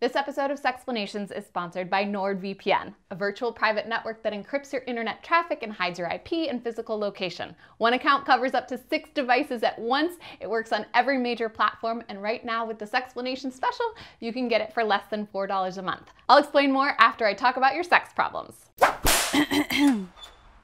This episode of Sexplanations is sponsored by NordVPN, a virtual private network that encrypts your internet traffic and hides your IP and physical location. One account covers up to six devices at once. It works on every major platform, and right now with the Sexplanations special, you can get it for less than $4 a month. I'll explain more after I talk about your sex problems.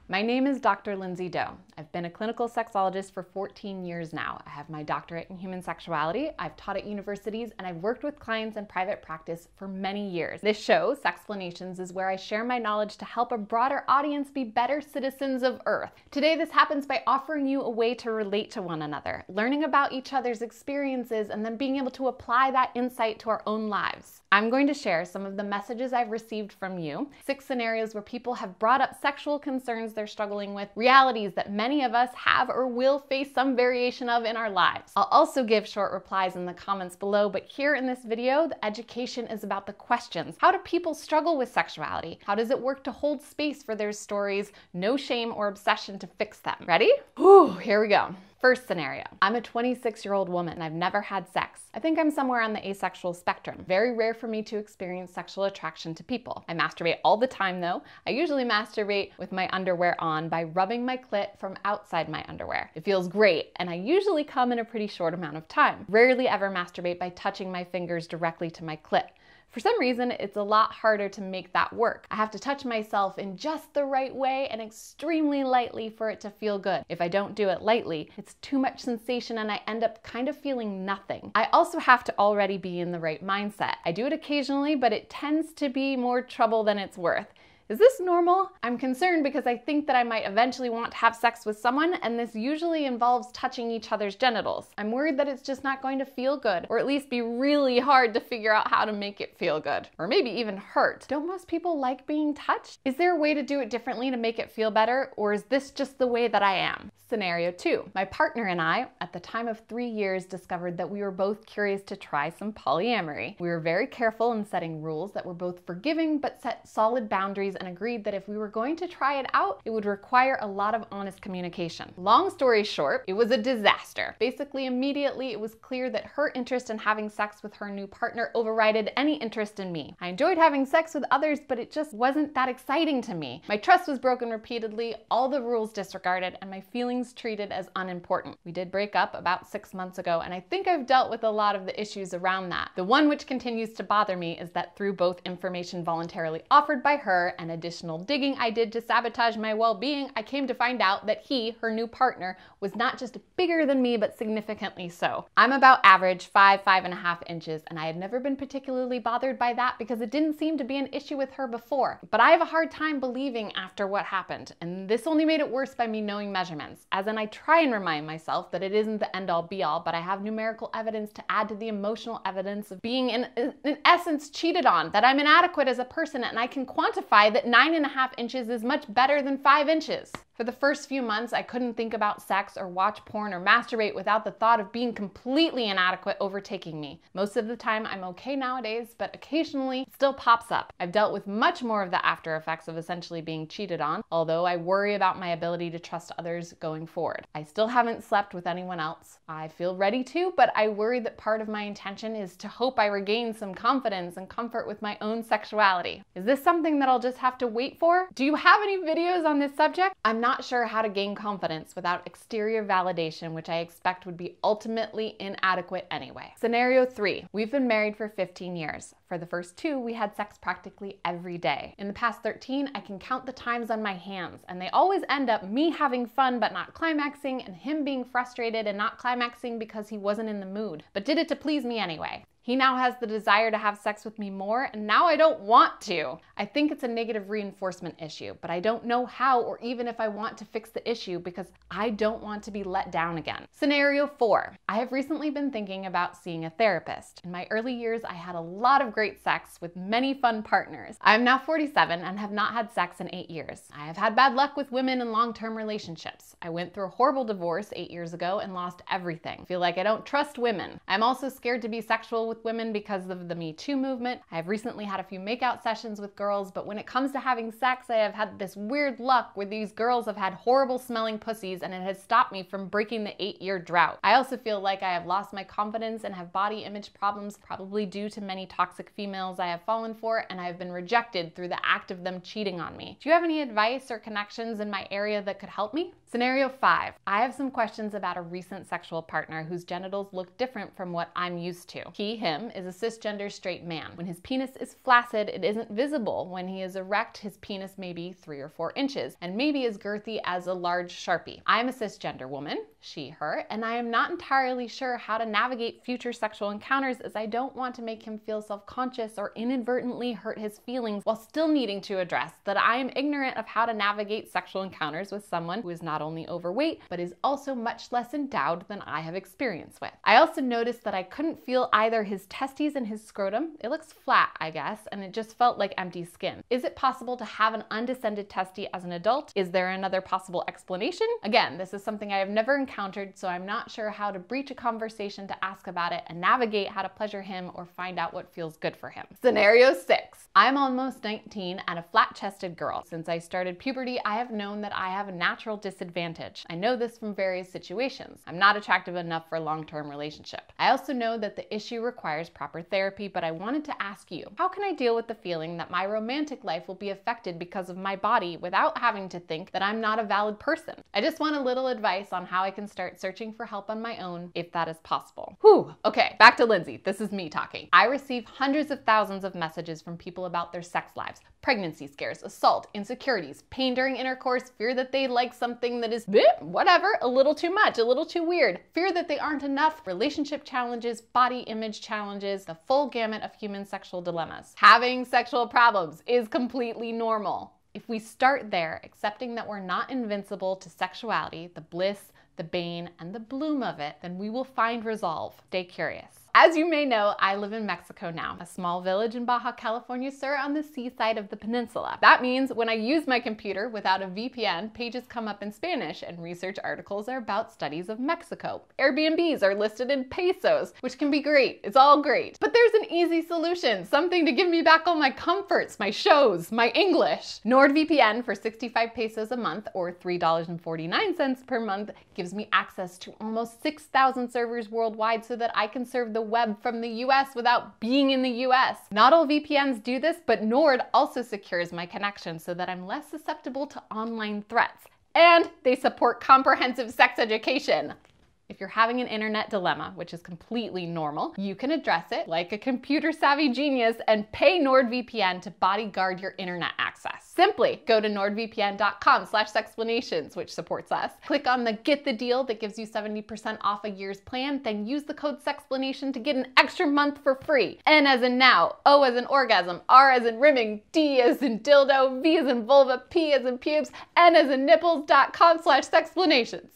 My name is Dr. Lindsey Doe. I've been a clinical sexologist for 14 years now. I have my doctorate in human sexuality, I've taught at universities, and I've worked with clients in private practice for many years. This show, Sexplanations, is where I share my knowledge to help a broader audience be better citizens of Earth. Today, this happens by offering you a way to relate to one another, learning about each other's experiences, and then being able to apply that insight to our own lives. I'm going to share some of the messages I've received from you, six scenarios where people have brought up sexual concerns they're struggling with, realities that many of us have or will face some variation of in our lives. I'll also give short replies in the comments below, but here in this video, the education is about the questions. How do people struggle with sexuality? How does it work to hold space for their stories? No shame or obsession to fix them. Ready? Whew, here we go. First scenario I'm a 26 year old woman and I've never had sex. I think I'm somewhere on the asexual spectrum. Very rare for me to experience sexual attraction to people. I masturbate all the time though. I usually masturbate with my underwear on by rubbing my clit from outside my underwear. It feels great and I usually come in a pretty short amount of time. Rarely ever masturbate by touching my fingers directly to my clit. For some reason, it's a lot harder to make that work. I have to touch myself in just the right way and extremely lightly for it to feel good. If I don't do it lightly, it's too much sensation and I end up kind of feeling nothing. I also have to already be in the right mindset. I do it occasionally, but it tends to be more trouble than it's worth. Is this normal? I'm concerned because I think that I might eventually want to have sex with someone, and this usually involves touching each other's genitals. I'm worried that it's just not going to feel good, or at least be really hard to figure out how to make it feel good, or maybe even hurt. Don't most people like being touched? Is there a way to do it differently to make it feel better, or is this just the way that I am? Scenario two My partner and I, at the time of three years, discovered that we were both curious to try some polyamory. We were very careful in setting rules that were both forgiving but set solid boundaries and agreed that if we were going to try it out, it would require a lot of honest communication. Long story short, it was a disaster. Basically, immediately it was clear that her interest in having sex with her new partner overrided any interest in me. I enjoyed having sex with others, but it just wasn't that exciting to me. My trust was broken repeatedly, all the rules disregarded, and my feelings treated as unimportant. We did break up about six months ago, and I think I've dealt with a lot of the issues around that. The one which continues to bother me is that through both information voluntarily offered by her and additional digging I did to sabotage my well being, I came to find out that he, her new partner, was not just bigger than me, but significantly so. I'm about average five, five and a half inches, and I had never been particularly bothered by that because it didn't seem to be an issue with her before. But I have a hard time believing after what happened, and this only made it worse by me knowing measurements. As in, I try and remind myself that it isn't the end all be all, but I have numerical evidence to add to the emotional evidence of being, in, in essence, cheated on, that I'm inadequate as a person, and I can quantify that nine and a half inches is much better than five inches. For the first few months, I couldn't think about sex or watch porn or masturbate without the thought of being completely inadequate overtaking me. Most of the time, I'm okay nowadays, but occasionally it still pops up. I've dealt with much more of the after effects of essentially being cheated on, although I worry about my ability to trust others going forward. I still haven't slept with anyone else. I feel ready to, but I worry that part of my intention is to hope I regain some confidence and comfort with my own sexuality. Is this something that I'll just have to wait for? Do you have any videos on this subject? I'm not sure how to gain confidence without exterior validation, which I expect would be ultimately inadequate anyway. Scenario three We've been married for 15 years. For the first two, we had sex practically every day. In the past 13, I can count the times on my hands, and they always end up me having fun but not climaxing, and him being frustrated and not climaxing because he wasn't in the mood, but did it to please me anyway. He now has the desire to have sex with me more, and now I don't want to. I think it's a negative reinforcement issue, but I don't know how or even if I want to fix the issue because I don't want to be let down again. Scenario four I have recently been thinking about seeing a therapist. In my early years, I had a lot of great sex with many fun partners. I am now 47 and have not had sex in eight years. I have had bad luck with women in long term relationships. I went through a horrible divorce eight years ago and lost everything. I feel like I don't trust women. I'm also scared to be sexual with women because of the Me Too movement. I have recently had a few makeout sessions with girls, but when it comes to having sex, I have had this weird luck where these girls have had horrible smelling pussies and it has stopped me from breaking the eight year drought. I also feel like I have lost my confidence and have body image problems, probably due to many toxic females I have fallen for, and I have been rejected through the act of them cheating on me. Do you have any advice or connections in my area that could help me? Scenario five I have some questions about a recent sexual partner whose genitals look different from what I'm used to. He, him, is a cisgender straight man. When his penis is flaccid, it isn't visible. When he is erect, his penis may be three or four inches and maybe as girthy as a large sharpie. I'm a cisgender woman, she, her, and I am not entirely sure how to navigate future sexual encounters as I don't want to make him feel self conscious or inadvertently hurt his feelings while still needing to address that I am ignorant of how to navigate sexual encounters with someone who is not only overweight but is also much less endowed than I have experience with. I also noticed that I couldn't feel either his testes and his scrotum. It looks flat, I guess, and it just felt like empty skin. Is it possible to have an undescended testy as an adult? Is there another possible explanation? Again, this is something I have never encountered, so I'm not sure how to breach a conversation to ask about it and navigate how to pleasure him or find out what feels good for him. Scenario six. I'm almost 19 and a flat chested girl. Since I started puberty, I have known that I have a natural disadvantage. I know this from various situations. I'm not attractive enough for a long term relationship. I also know that the issue requires proper therapy, but I wanted to ask you how can I deal with the feeling that my romantic life will be affected because of my body without having to think that I'm not a valid person? I just want a little advice on how I can start searching for help on my own if that is possible. Whew, okay, back to Lindsey. This is me talking. I receive hundreds of thousands of messages from people about their sex lives, pregnancy scares, assault, insecurities, pain during intercourse, fear that they like something that is bleh, whatever, a little too much, a little too weird, fear that they aren't enough, relationship challenges, body image challenges, the full gamut of human sexual dilemmas. Having sexual problems is completely normal. If we start there, accepting that we're not invincible to sexuality, the bliss, the bane, and the bloom of it, then we will find resolve. Stay curious. As you may know, I live in Mexico now, a small village in Baja California Sur on the seaside of the peninsula. That means when I use my computer without a VPN, pages come up in Spanish and research articles are about studies of Mexico. Airbnbs are listed in pesos, which can be great. It's all great. But there's an easy solution, something to give me back all my comforts, my shows, my English. NordVPN for 65 pesos a month or $3.49 per month gives me access to almost 6,000 servers worldwide so that I can serve the web from the US without being in the US. Not all VPNs do this, but Nord also secures my connection so that I'm less susceptible to online threats. And they support comprehensive sex education. If you're having an internet dilemma, which is completely normal, you can address it like a computer savvy genius and pay NordVPN to bodyguard your internet access. Simply go to nordvpn.com slash sexplanations, which supports us. Click on the get the deal that gives you 70% off a year's plan, then use the code sexplanation to get an extra month for free. N as in now, O as in orgasm, R as in rimming, D as in dildo, V as in vulva, P as in pubes, N as in nipples.com slash sexplanations.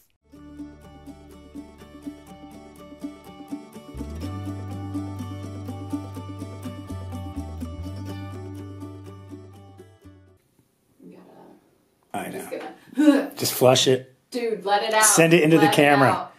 I know. Just flush it. Dude, let it out. Send it into the Let camera. out.